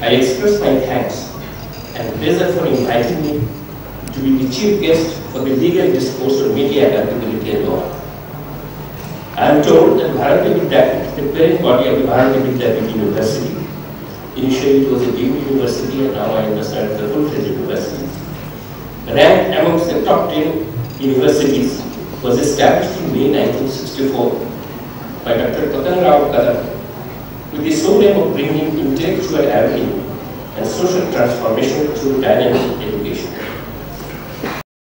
I express my thanks and pleasure for inviting me to be the chief guest for the legal discourse on media accountability law. I am told that Bharati Vidyapeeth, the parent body of the Bharati Vidyapeeth University, initially it was a deemed university and now I understand it's a full-fledged university, ranked amongst the top 10 universities, was established in May 1964 by Dr. Patangrao Kadam with the sole aim of bringing intellectual avenue and social transformation through dynamic education.